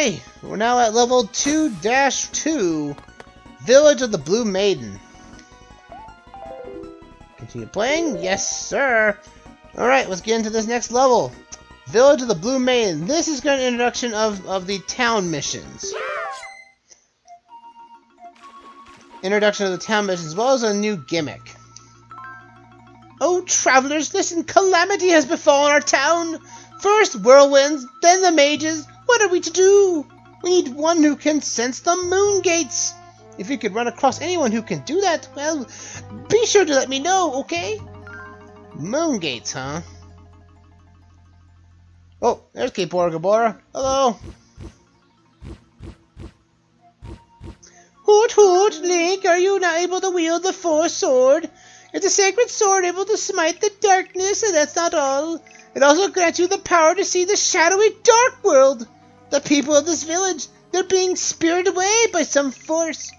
Okay, we're now at level 2-2, Village of the Blue Maiden. Continue playing? Yes, sir. Alright, let's get into this next level. Village of the Blue Maiden. This is going an introduction of, of the town missions. Introduction of the town missions, as well as a new gimmick. Oh, travelers, listen, calamity has befallen our town. First whirlwinds, then the mages. What are we to do? We need one who can sense the moon gates. If you could run across anyone who can do that, well, be sure to let me know, okay? Moon gates, huh? Oh, there's Kaepora Gaebora. Hello. Hoot hoot, Link, are you now able to wield the Force Sword? It's a sacred sword able to smite the darkness, and that's not all. It also grants you the power to see the shadowy dark world. The people of this village, they're being spirited away by some force.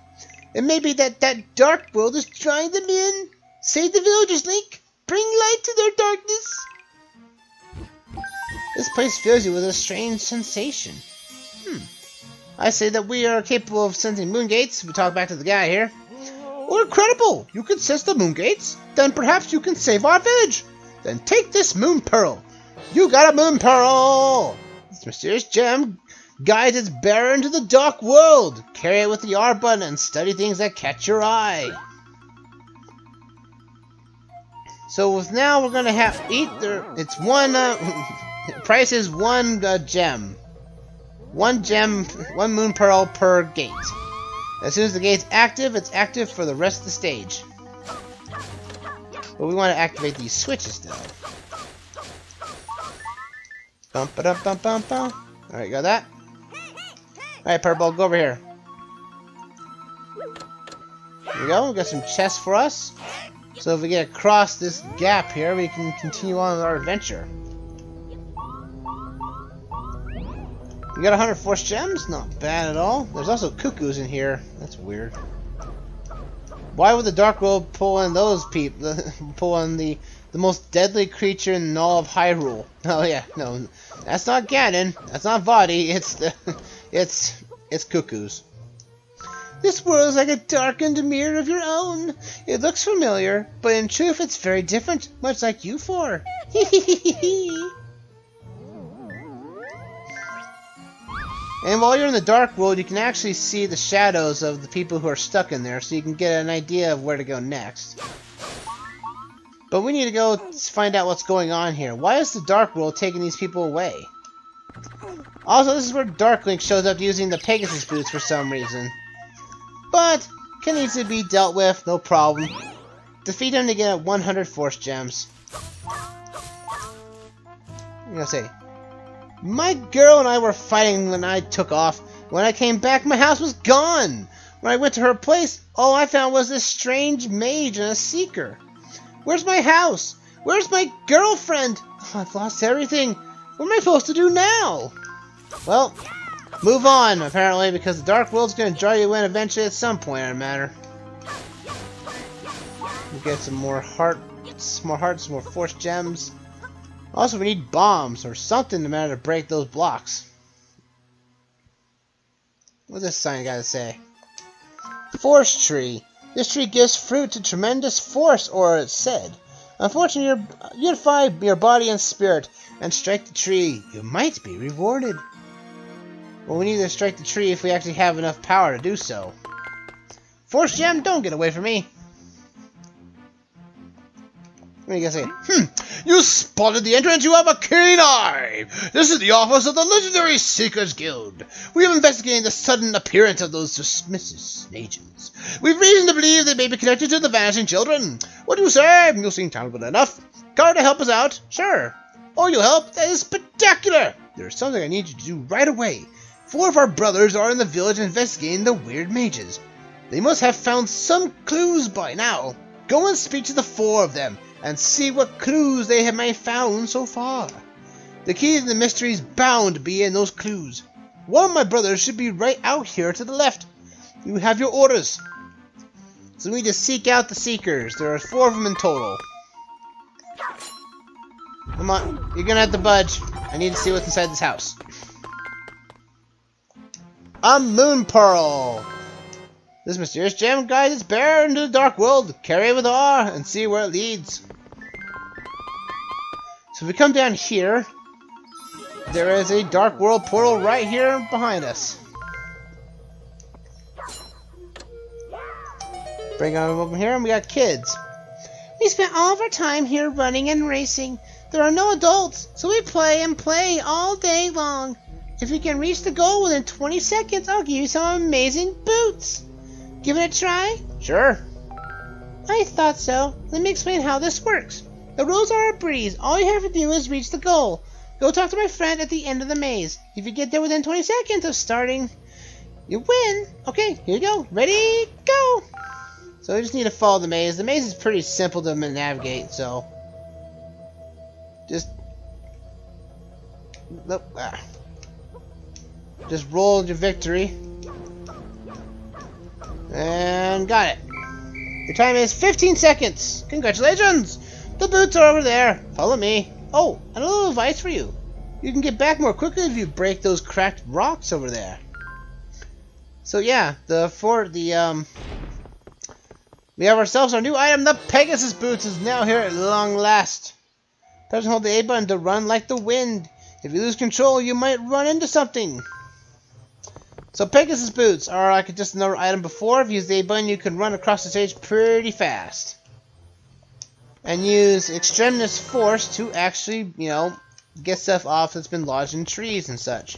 It may be that that dark world is drawing them in. Save the villagers, Link. Bring light to their darkness. This place fills you with a strange sensation. Hmm. I say that we are capable of sensing moon gates. We talk back to the guy here. Oh, incredible! You can sense the moon gates? Then perhaps you can save our village. Then take this moon pearl. You got a moon pearl! This mysterious gem guides its bearer into the dark world. Carry it with the R button and study things that catch your eye. So with now we're gonna have either it's one uh, price is one uh, gem, one gem, one moon pearl per gate. As soon as the gate's active, it's active for the rest of the stage. But we want to activate these switches though. Bump ba dum bum bum bum. Alright, got that? Alright, Purple, go over here. Here we go, we got some chests for us. So if we get across this gap here, we can continue on with our adventure. We got 100 force gems? Not bad at all. There's also cuckoos in here. That's weird. Why would the Dark World pull in those people? pull in the the most deadly creature in all of Hyrule? Oh yeah, no, that's not Ganon. That's not Vaati. It's the, it's it's cuckoos. This world is like a darkened mirror of your own. It looks familiar, but in truth it's very different, much like you four. And while you're in the dark world, you can actually see the shadows of the people who are stuck in there, so you can get an idea of where to go next. But we need to go find out what's going on here. Why is the dark world taking these people away? Also, this is where Darklink shows up using the Pegasus boots for some reason. But, can easily be dealt with, no problem. Defeat him to get 100 Force Gems. I'm gonna say, my girl and I were fighting when I took off. When I came back, my house was gone. When I went to her place, all I found was this strange mage and a seeker. Where's my house? Where's my girlfriend? Oh, I've lost everything. What am I supposed to do now? Well, move on, apparently, because the Dark World's going to draw you in eventually at some point in a matter. We get some more hearts, more hearts, more force gems. Also, we need bombs or something to matter to break those blocks. What's this sign got to say? Force tree. This tree gives fruit to tremendous force, or said. Unfortunately, unify your body and spirit and strike the tree. You might be rewarded. Well, we need to strike the tree if we actually have enough power to do so. Force gem, don't get away from me. What are you gonna say? Hmm, you spotted the entrance, you have a keen eye! This is the office of the legendary Seekers Guild. We have investigated the sudden appearance of those suspicious mages. We've reason to believe they may be connected to the vanishing children. What do you say? You seem talented enough. Care to help us out? Sure. Oh, you'll help? That is spectacular! There's something I need you to do right away. Four of our brothers are in the village investigating the weird mages. They must have found some clues by now. Go and speak to the four of them and see what clues they have may found so far. The key to the mystery is bound to be in those clues. One of my brothers should be right out here to the left. You have your orders. So we need to seek out the Seekers. There are four of them in total. Come on, you're gonna have to budge. I need to see what's inside this house. A Moon Pearl! This mysterious gem guides its bearer into the dark world. Carry it with awe and see where it leads. So if we come down here, there is a dark world portal right here behind us. Bring on over here and we got kids. We spent all of our time here running and racing. There are no adults, so we play and play all day long. If we can reach the goal within 20 seconds, I'll give you some amazing boots. Give it a try? Sure. I thought so. Let me explain how this works. The rules are a breeze. All you have to do is reach the goal. Go talk to my friend at the end of the maze. If you get there within 20 seconds of starting, you win. Okay, here you go. Ready, go! So we just need to follow the maze. The maze is pretty simple to navigate, so... Just... Nope. Ah. Just roll your victory. And got it. Your time is 15 seconds. Congratulations! The boots are over there. Follow me. Oh, and a little advice for you. You can get back more quickly if you break those cracked rocks over there. So yeah, the for the um we have ourselves our new item, the Pegasus Boots, is now here at long last. Press and hold the A button to run like the wind. If you lose control, you might run into something. So Pegasus Boots are like just another item before. If you use the A button, you can run across the stage pretty fast. And use Extremis Force to actually, you know, get stuff off that's been lodged in trees and such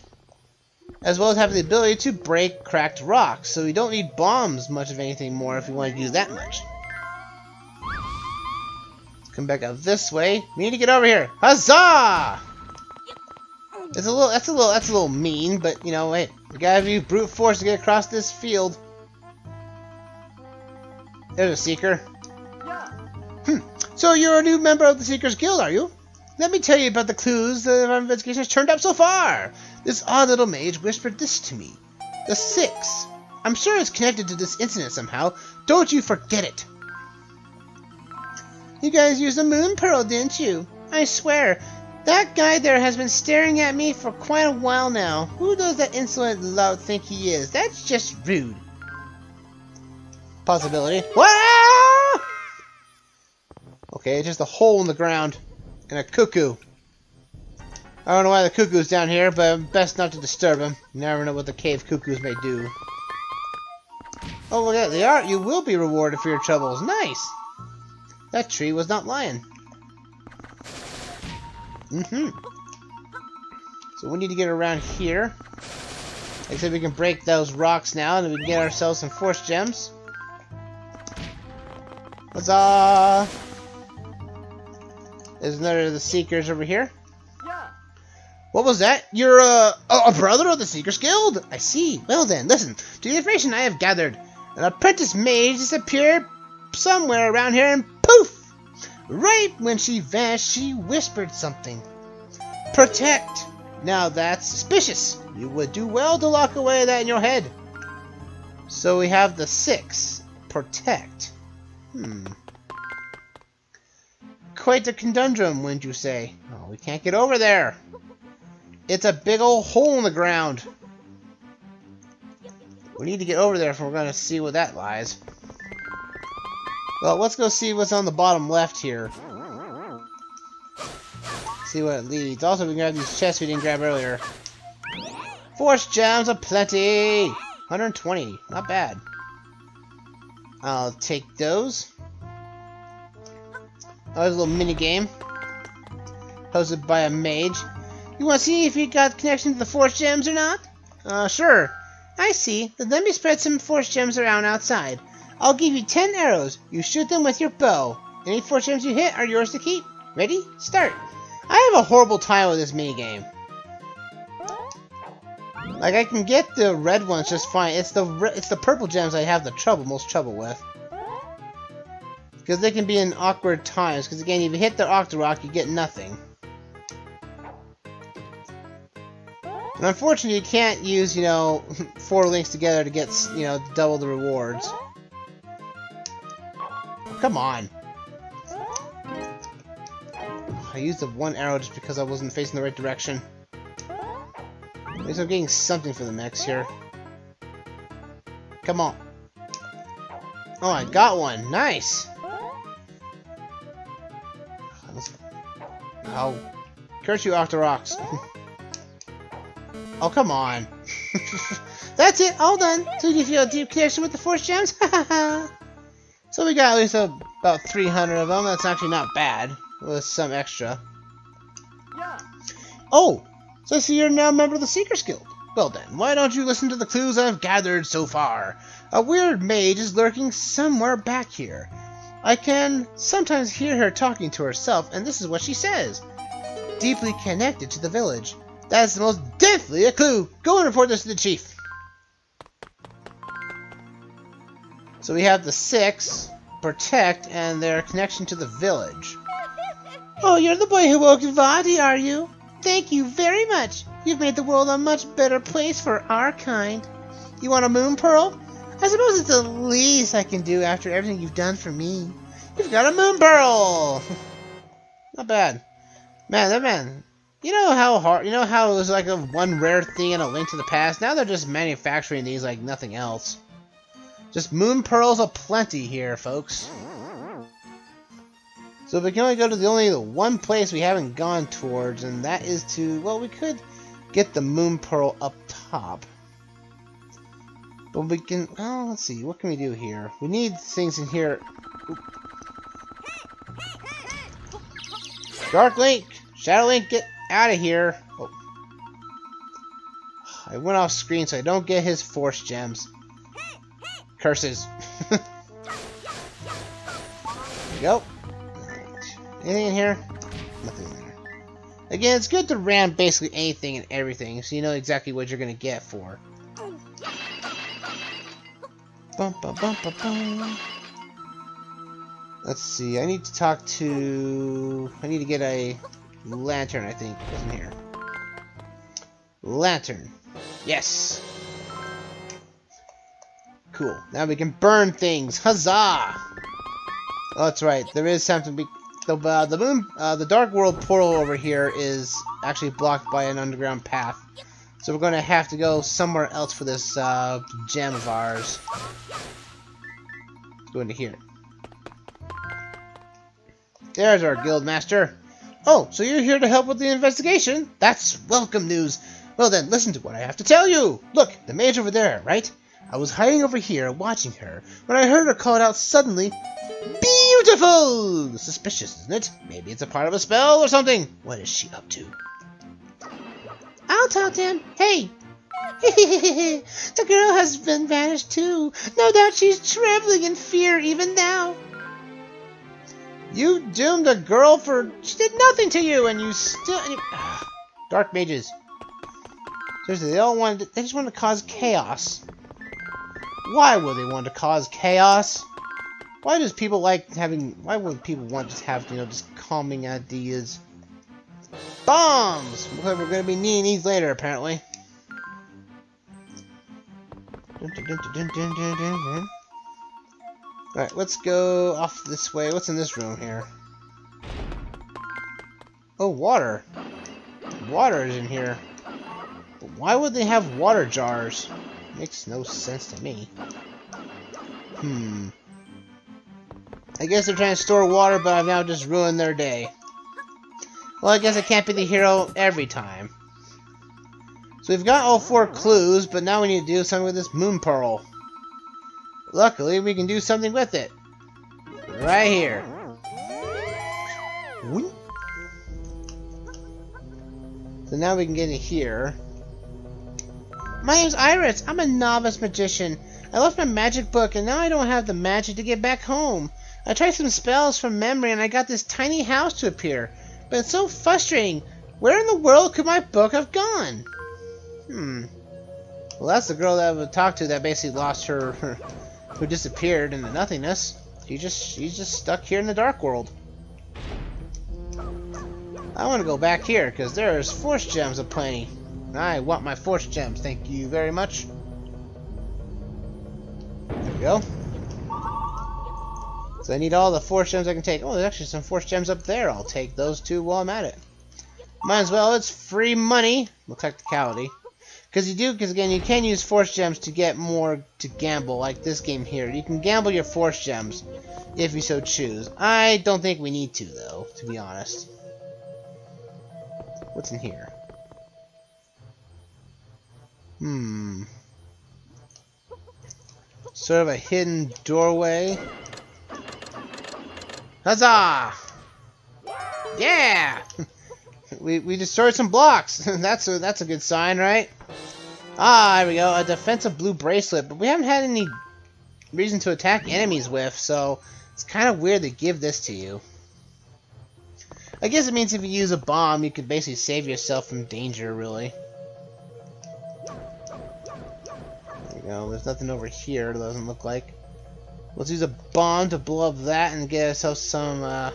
as well as having the ability to break cracked rocks, so we don't need bombs much of anything more if we want to do that much. Let's come back out this way. We need to get over here. Huzzah! It's a little that's a little that's a little mean, but you know, wait, we gotta use brute force to get across this field. There's a seeker. So you're a new member of the Seekers Guild, are you? Let me tell you about the clues that our investigation has turned up so far. This odd little mage whispered this to me. The Six. I'm sure it's connected to this incident somehow. Don't you forget it. You guys used the moon pearl, didn't you? I swear, that guy there has been staring at me for quite a while now. Who does that insolent lout think he is? That's just rude. Possibility. Wow! Okay, just a hole in the ground. And a cuckoo. I don't know why the cuckoo's down here, but best not to disturb him. You never know what the cave cuckoos may do. Oh, look at the art. You will be rewarded for your troubles. Nice! That tree was not lying. Mm-hmm. So we need to get around here. Except we can break those rocks now, and we can get ourselves some force gems. Huzzah! There's another of the Seekers over here. Yeah. What was that? You're uh, a brother of the Seekers Guild? I see. Well then, listen. To the information I have gathered, an apprentice mage disappeared somewhere around here and poof! Right when she vanished, she whispered something. Protect! Now that's suspicious. You would do well to lock away that in your head. So we have the six. Protect. Hmm. Quite a conundrum, wouldn't you say? Oh, we can't get over there. It's a big old hole in the ground. We need to get over there if we're going to see where that lies. Well, let's go see what's on the bottom left here. See what it leads. Also, we can grab these chests we didn't grab earlier. Force gems aplenty! 120. Not bad. I'll take those. Oh, there's a little mini game. Hosted by a mage. You want to see if you got connection to the force gems or not? Uh, sure. I see. Then let me spread some force gems around outside. I'll give you 10 arrows. You shoot them with your bow. Any force gems you hit are yours to keep. Ready? Start. I have a horrible time with this minigame. Like, I can get the red ones just fine. It's the it's the purple gems I have the trouble, most trouble with. Because they can be in awkward times. Because again, if you hit the Octorok, you get nothing. And unfortunately, you can't use, you know, four links together to get, you know, double the rewards. Come on. I used the one arrow just because I wasn't facing the right direction. At least I'm getting something for the mix here. Come on. Oh, I got one. Nice. I'll curse you off the rocks. oh, come on. That's it, all done. So you feel a deep connection with the Force Gems? so we got at least a, about 300 of them. That's actually not bad, with some extra. Yeah. Oh, so I see you're now a member of the Seekers Guild. Well then, why don't you listen to the clues I've gathered so far? A weird mage is lurking somewhere back here. I can sometimes hear her talking to herself, and this is what she says. Deeply connected to the village. That's the most definitely a clue. Go and report this to the chief. So we have the six, protect, and their connection to the village. Oh, you're the boy who woke Vaati, are you? Thank you very much. You've made the world a much better place for our kind. You want a moon pearl? I suppose it's the least I can do after everything you've done for me. You've got a moon pearl! Not bad. Man, that man. You know how hard, you know how it was like a one rare thing in a link to the past? Now they're just manufacturing these like nothing else. Just moon pearls aplenty here, folks. So we can only go to the only the one place we haven't gone towards, and that is to, well, we could get the moon pearl up top. But we can, oh, let's see, what can we do here? We need things in here. Oop. Dark Link! Shadow Link, get out of here! Oh. I went off screen so I don't get his force gems. Curses. go. Anything in here? Nothing in there. Again, it's good to ram basically anything and everything, so you know exactly what you're gonna get for. Bum, bum, bum, bum, bum. Let's see, I need to talk to... I need to get a lantern, I think, in here. Lantern. Yes! Cool. Now we can burn things. Huzzah! Oh, that's right. There is something. Be the uh, the moon, uh, the dark world portal over here is actually blocked by an underground path. So we're going to have to go somewhere else for this uh, gem of ours. Let's go into here. There's our guild master. Oh, so you're here to help with the investigation? That's welcome news. Well then, listen to what I have to tell you. Look, the mage over there, right? I was hiding over here watching her when I heard her call out suddenly, Beautiful! Suspicious, isn't it? Maybe it's a part of a spell or something. What is she up to? I'll talk to him. Hey! the girl has been vanished too. No doubt she's trembling in fear even now. You doomed a girl for... She did nothing to you and you still... And you, ah, dark mages. Seriously, they all wanted... To, they just want to cause chaos. Why would they want to cause chaos? Why does people like having... Why would people want to have, you know, just calming ideas? Bombs! We're to be needing these later, apparently. Alright, let's go off this way. What's in this room here? Oh, water. Water is in here. But why would they have water jars? Makes no sense to me. Hmm. I guess they're trying to store water, but I've now just ruined their day. Well, I guess I can't be the hero every time. So we've got all four clues, but now we need to do something with this moon pearl. Luckily, we can do something with it. Right here. So now we can get in here. My name's Iris. I'm a novice magician. I lost my magic book, and now I don't have the magic to get back home. I tried some spells from memory, and I got this tiny house to appear. But it's so frustrating. Where in the world could my book have gone? Hmm. Well, that's the girl that I talked to that basically lost her, her who disappeared into nothingness. She just, she's just stuck here in the dark world. I want to go back here, because there's force gems aplenty. I want my force gems, thank you very much. There we go. So I need all the force gems I can take. Oh, there's actually some force gems up there. I'll take those two while I'm at it. Might as well, it's free money. Well, technicality. Because you do, because again, you can use force gems to get more to gamble, like this game here. You can gamble your force gems if you so choose. I don't think we need to, though, to be honest. What's in here? Hmm. Sort of a hidden doorway. Huzzah! Yeah! we, we destroyed some blocks. that's a that's a good sign, right? Ah, there we go. A defensive blue bracelet, but we haven't had any reason to attack enemies with, so it's kind of weird to give this to you. I guess it means if you use a bomb, you could basically save yourself from danger, really. There you go. There's nothing over here, doesn't look like. Let's use a bomb to blow up that and get ourselves some, uh,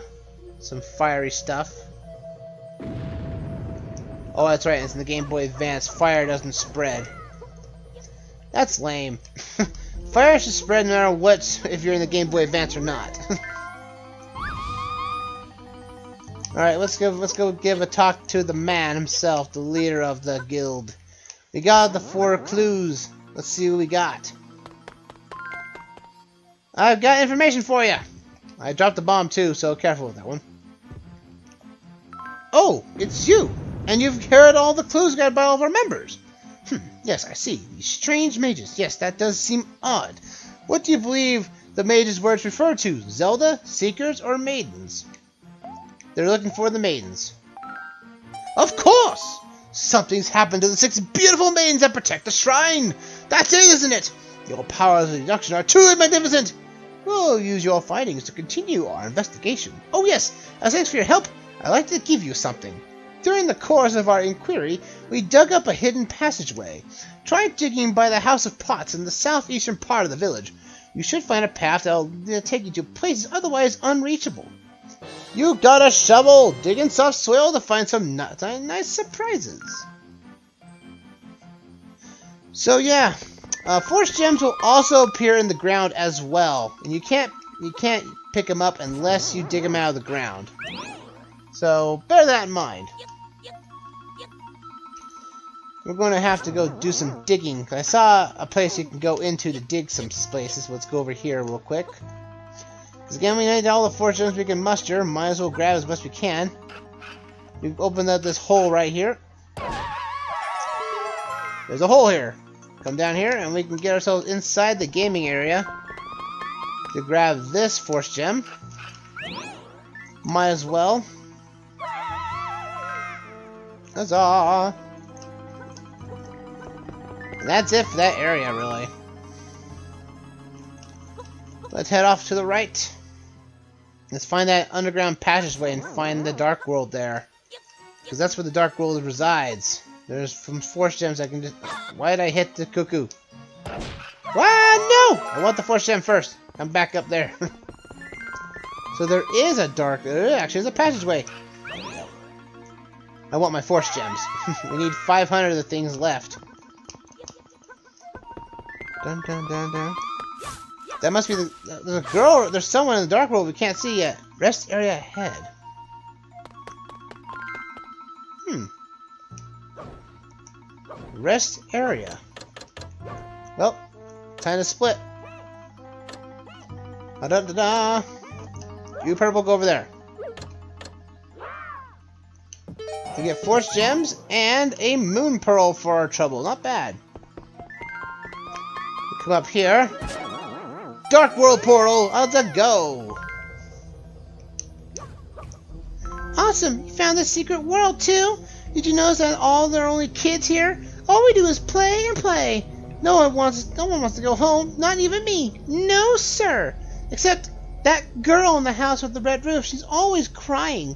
some fiery stuff. Oh, that's right, it's in the Game Boy Advance. Fire doesn't spread. That's lame. Fire should spread no matter what, if you're in the Game Boy Advance or not. Alright, let's go let's go give a talk to the man himself, the leader of the guild. We got the four clues. Let's see what we got. I've got information for you. I dropped the bomb too, so careful with that one. Oh, it's you. And you've heard all the clues got by all of our members. Hm, yes, I see. These strange mages. Yes, that does seem odd. What do you believe the mages' words refer to? Zelda, Seekers, or Maidens? They're looking for the Maidens. Of course! Something's happened to the six beautiful maidens that protect the shrine! That's it, isn't it? Your powers of deduction are truly magnificent! We'll use your findings to continue our investigation. Oh yes, as thanks for your help, I'd like to give you something. During the course of our inquiry, we dug up a hidden passageway. Try digging by the House of Pots in the southeastern part of the village. You should find a path that'll take you to places otherwise unreachable. You got a shovel! Dig in soft soil to find some nice surprises. So yeah, uh, force gems will also appear in the ground as well, and you can't you can't pick them up unless you dig them out of the ground. So bear that in mind. We're going to have to go do some digging. I saw a place you can go into to dig some places. Let's go over here real quick. Because again, we need all the force gems we can muster. Might as well grab as much we can. We've opened up this hole right here. There's a hole here. Come down here and we can get ourselves inside the gaming area to grab this force gem. Might as well. Huzzah! that's it for that area, really. Let's head off to the right. Let's find that underground passageway and find the Dark World there. Because that's where the Dark World resides. There's some Force Gems I can just... Why did I hit the cuckoo? Why no! I want the Force Gem first. I'm back up there. so there is a Dark... There actually is a passageway. I want my Force Gems. we need 500 of the things left. Dun dun dun dun. That must be the... There's a girl... There's someone in the dark world we can't see yet. Rest area ahead. Rest area. Well, time to split. Da da da da. You purple, go over there. We get force gems and a moon pearl for our trouble. Not bad. We come up here. Dark World Portal, out the go! Awesome! You found the secret world too? Did you notice that all there are only kids here? All we do is play and play. No one wants no one wants to go home, not even me. No, sir. Except that girl in the house with the red roof. She's always crying.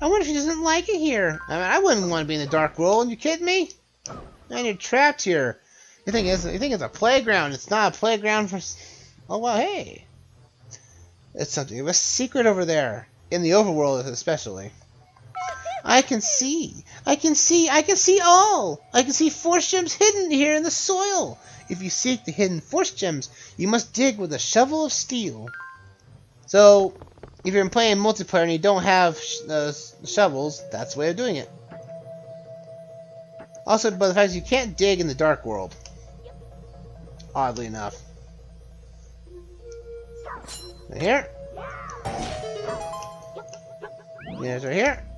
I wonder if she doesn't like it here. I mean, I wouldn't want to be in the dark world. You kidding me? And you're trapped here. You think it's you think it's a playground? It's not a playground for. Oh well, hey. It's something of a secret over there in the overworld, especially. I can see. I can see. I can see all. I can see force gems hidden here in the soil. If you seek the hidden force gems, you must dig with a shovel of steel. So, if you're playing multiplayer and you don't have sh uh, shovels, that's the way of doing it. Also, by the fact you can't dig in the dark world. Oddly enough. Right here. Yes, right here.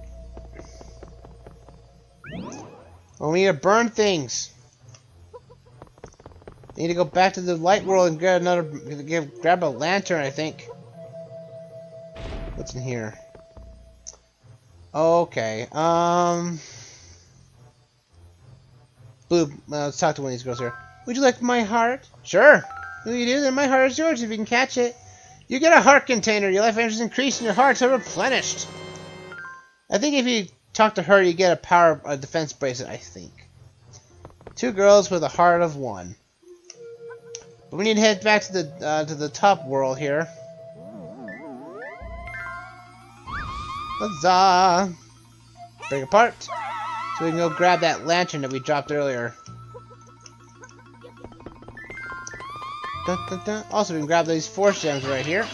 We need to burn things. Need to go back to the light world and grab another, grab a lantern, I think. What's in here? Okay, um... Blue, uh, let's talk to one of these girls here. Would you like my heart? Sure. If you do, then my heart is yours if you can catch it. You get a heart container. Your life energy is increased and your hearts are replenished. I think if you talk to her, you get a power a defense bracelet, I think. Two girls with a heart of one. But we need to head back to the uh, to the top world here. Huzzah! Break apart. So we can go grab that lantern that we dropped earlier. Dun, dun, dun. Also, we can grab these force gems right here.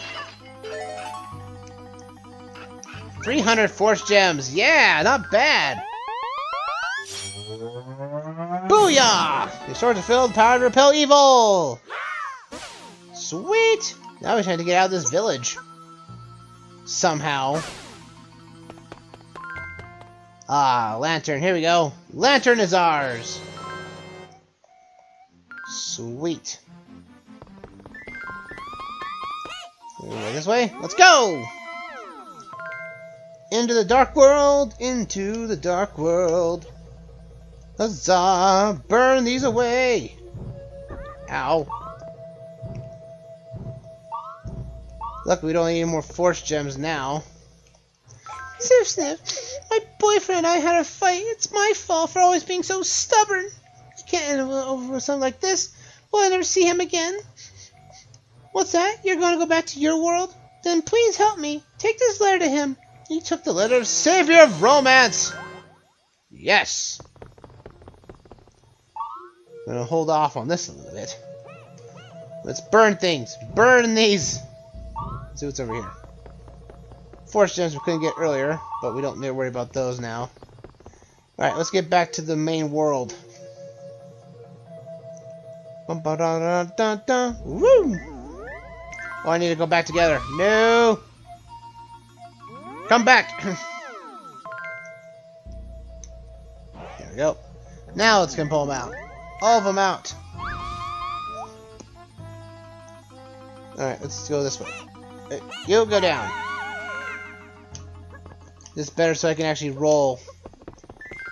300 force gems. Yeah, not bad. Booyah! Your swords are filled, power to repel evil. Sweet. Now we're trying to get out of this village. Somehow. Ah, lantern. Here we go. Lantern is ours. Sweet. This way. Let's go! Into the dark world, into the dark world. Huzzah! Burn these away! Ow. Look, we don't need any more force gems now. Sniff, sniff. My boyfriend and I had a fight. It's my fault for always being so stubborn. You can't end over something like this. Will I never see him again? What's that? You're going to go back to your world? Then please help me. Take this letter to him. He took the letter of Savior of Romance. Yes. I'm to hold off on this a little bit. Let's burn things. Burn these. Let's see what's over here. Force gems we couldn't get earlier, but we don't need to worry about those now. Alright, let's get back to the main world. Woo! Oh, I need to go back together. No! Come back! there we go. Now let's pull them out. All of them out. Alright, let's go this way. You go down. This is better so I can actually roll.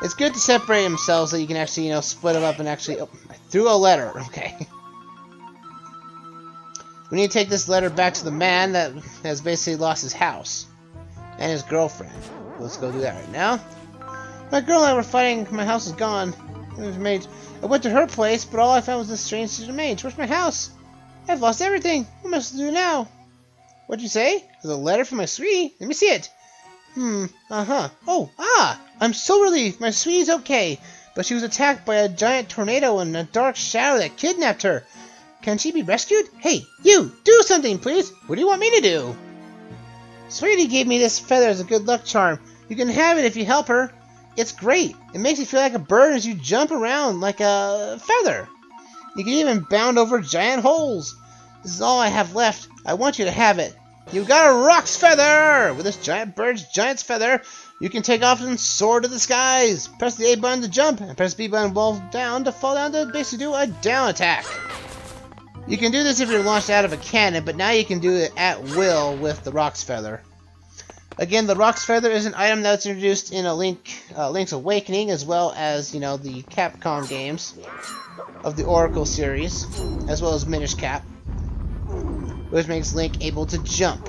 It's good to separate themselves so you can actually, you know, split them up and actually... Oh, I threw a letter. Okay. We need to take this letter back to the man that has basically lost his house. And his girlfriend. Let's go do that right now. My girl and I were fighting. My house is gone. Mage. I went to her place, but all I found was this strange mage. Where's my house? I've lost everything. What must I do now? What'd you say? There's a letter from my sweetie. Let me see it. Hmm. Uh-huh. Oh, ah! I'm so relieved. My sweetie's okay. But she was attacked by a giant tornado and a dark shadow that kidnapped her. Can she be rescued? Hey, you! Do something, please! What do you want me to do? Sweetie gave me this feather as a good luck charm. You can have it if you help her. It's great. It makes you feel like a bird as you jump around like a feather. You can even bound over giant holes. This is all I have left. I want you to have it. You got a Roc's feather! With this giant bird's giant's feather, you can take off and soar to the skies. Press the A button to jump, and press B button while down to fall down to basically do a down attack. You can do this if you're launched out of a cannon, but now you can do it at will with the Roc's Feather. Again, the Roc's Feather is an item that's introduced in a Link, uh, Link's Awakening, as well as, you know, the Capcom games of the Oracle series, as well as Minish Cap, which makes Link able to jump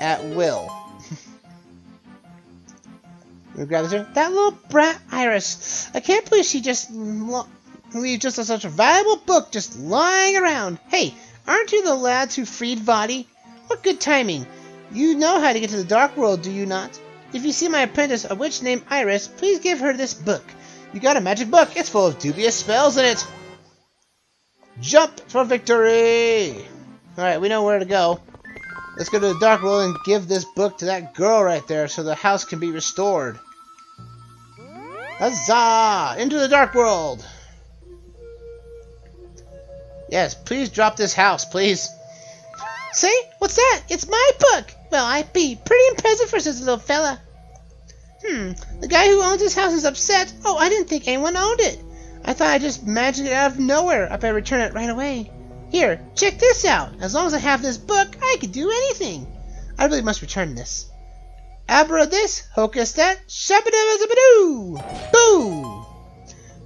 at will. grab this here. That little brat Iris. I can't believe she just leave just a, such a valuable book just lying around. Hey, aren't you the lads who freed Vaati? What good timing. You know how to get to the Dark World, do you not? If you see my apprentice, a witch named Iris, please give her this book. You got a magic book. It's full of dubious spells in it. Jump for victory! Alright, we know where to go. Let's go to the Dark World and give this book to that girl right there so the house can be restored. Huzzah! Into the dark world! Yes, please drop this house, please. See? What's that? It's my book! Well, I'd be pretty impressive for such a little fella. Hmm, the guy who owns this house is upset. Oh, I didn't think anyone owned it. I thought I just magicked it out of nowhere. I better return it right away. Here, check this out. As long as I have this book, I can do anything. I really must return this. Abra this, hocus that, shabadabadabadoo! Boo!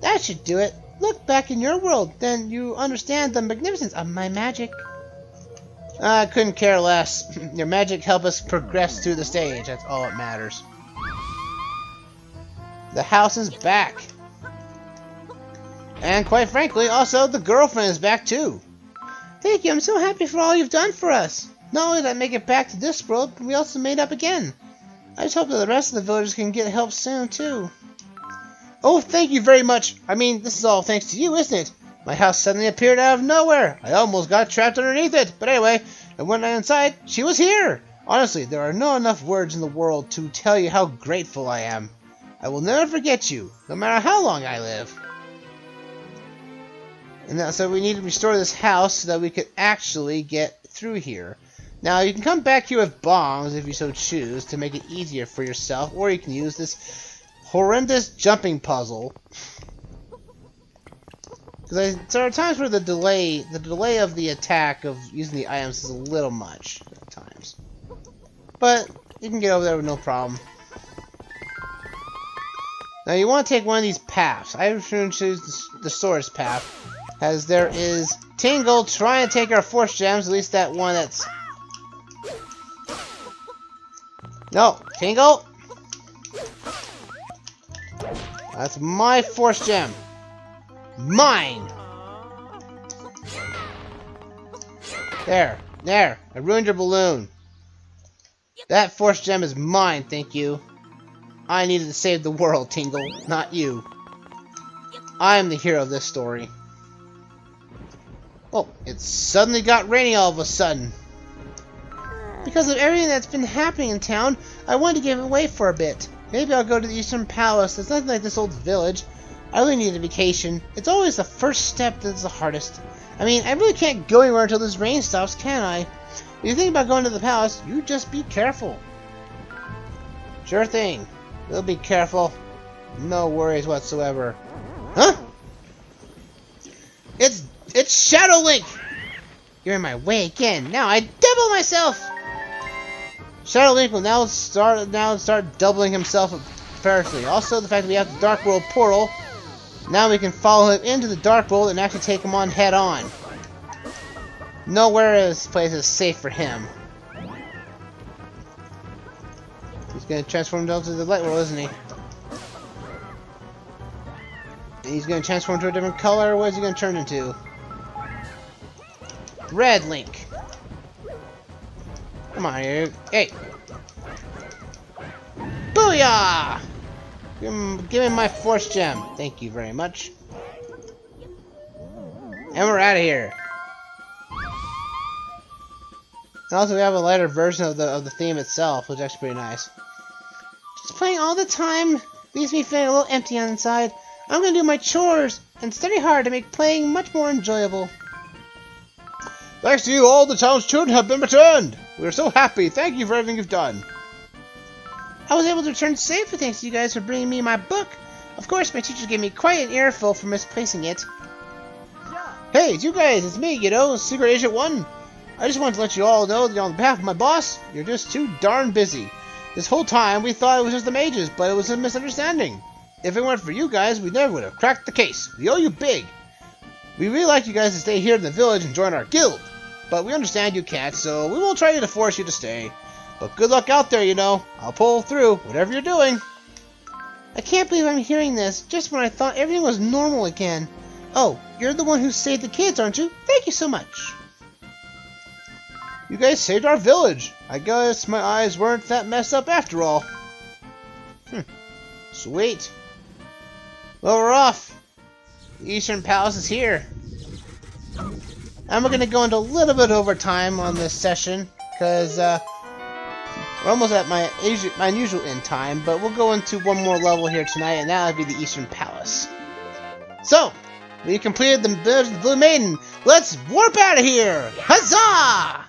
That should do it. Look back in your world, then you understand the magnificence of my magic. I couldn't care less. Your magic helped us progress through the stage. That's all that matters. The house is back. And quite frankly, also the girlfriend is back too. Thank you, I'm so happy for all you've done for us. Not only did I make it back to this world, but we also made up again. I just hope that the rest of the villagers can get help soon too. Oh, thank you very much. I mean, this is all thanks to you, isn't it? My house suddenly appeared out of nowhere. I almost got trapped underneath it. But anyway, and when I went inside, she was here. Honestly, there are not enough words in the world to tell you how grateful I am. I will never forget you, no matter how long I live. And that, so we need to restore this house so that we could actually get through here. Now, you can come back here with bombs if you so choose to make it easier for yourself, or you can use this horrendous jumping puzzle. Because there are times where the delay, the delay of the attack of using the items is a little much at times. But you can get over there with no problem. Now you want to take one of these paths. I would choose the, the Source path, as there is Tingle trying to take our Force Gems, at least that one that's... No, Tingle! That's my Force Gem. Mine! There, there, I ruined your balloon. That Force Gem is mine, thank you. I needed to save the world, Tingle, not you. I am the hero of this story. Oh, it suddenly got rainy all of a sudden. Because of everything that's been happening in town, I wanted to give it away for a bit. Maybe I'll go to the Eastern Palace. It's nothing like this old village. I really need a vacation. It's always the first step that's the hardest. I mean, I really can't go anywhere until this rain stops, can I? If you think about going to the palace, you just be careful. Sure thing. We'll be careful. No worries whatsoever. Huh? It's it's Shadow Link! You're in my way again. Now I double myself! Shadow Link will now start now start doubling himself ferociously. Also, the fact that we have the Dark World portal, now we can follow him into the Dark World and actually take him on head on. Nowhere in this place is safe for him. He's gonna transform himself to the light world, isn't he? He's gonna transform to a different color. What is he gonna turn into? Red Link. Come on, here. Hey. Booyah! Give, give me my Force Gem. Thank you very much. And we're out of here. And also, we have a lighter version of the of the theme itself, which is actually pretty nice. Just playing all the time leaves me feeling a little empty on the inside. I'm gonna do my chores and study hard to make playing much more enjoyable. Thanks to you, all the town's children have been returned. We are so happy. Thank you for everything you've done. I was able to return safely thanks to you guys for bringing me my book. Of course, my teacher gave me quite an earful for misplacing it. Hey, it's you guys. It's me, you know, Secret Agent 1. I just wanted to let you all know that on behalf of my boss, you're just too darn busy. This whole time, we thought it was just the mages, but it was a misunderstanding. If it weren't for you guys, we never would have cracked the case. We owe you big. We really like you guys to stay here in the village and join our guild. But we understand you can't, so we won't try to force you to stay. But good luck out there, you know. I'll pull through, whatever you're doing. I can't believe I'm hearing this, just when I thought everything was normal again. Oh, you're the one who saved the kids, aren't you? Thank you so much. You guys saved our village. I guess my eyes weren't that messed up after all. Hm. Sweet. Well, we're off. The Eastern Palace is here. And we're going to go into a little bit overtime on this session, because uh, We're almost at my my usual end time, but we'll go into one more level here tonight, and that'll be the Eastern Palace. So, we completed the Blue Maiden. Let's warp out of here! Huzzah!